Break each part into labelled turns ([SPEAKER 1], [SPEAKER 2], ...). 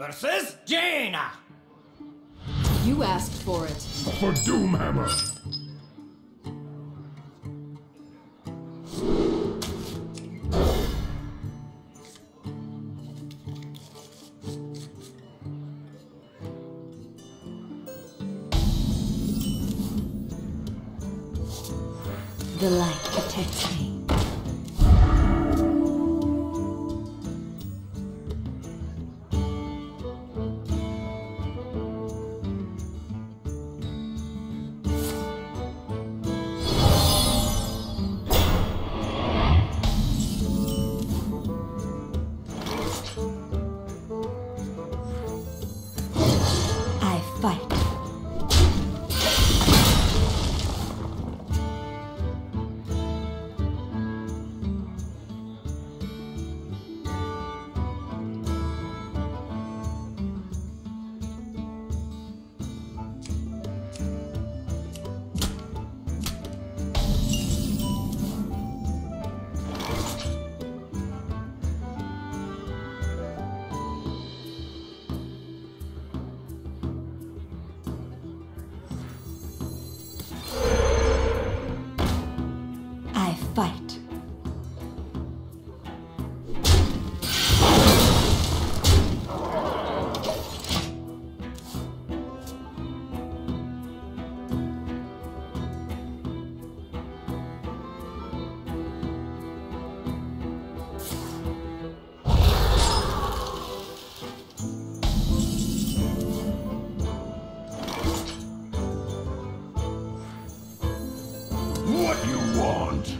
[SPEAKER 1] versus Jaina.
[SPEAKER 2] You asked for it.
[SPEAKER 3] For Doomhammer!
[SPEAKER 2] The light protects me.
[SPEAKER 3] weiter. Want?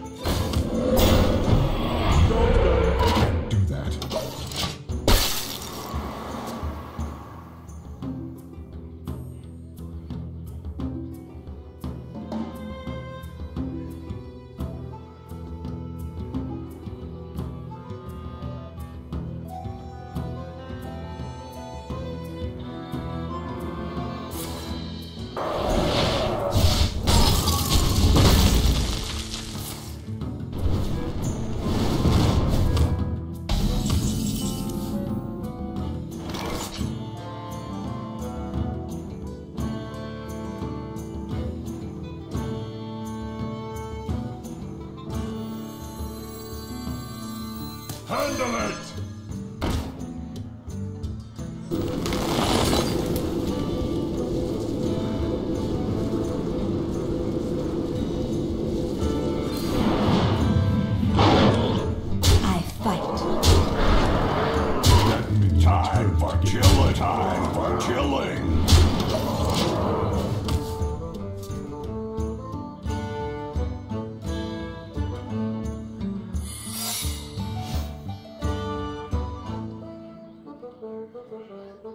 [SPEAKER 3] Handle it!
[SPEAKER 2] I fight.
[SPEAKER 3] Time for killing! Time for killing! Feel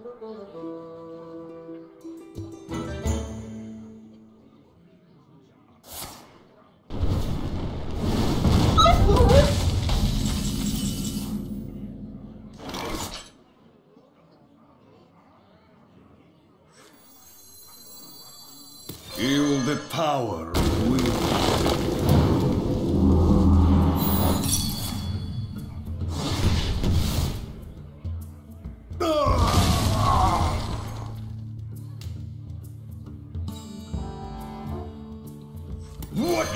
[SPEAKER 3] the power of will.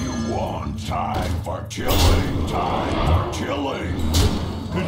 [SPEAKER 3] You want? Time for killing! Time for killing! It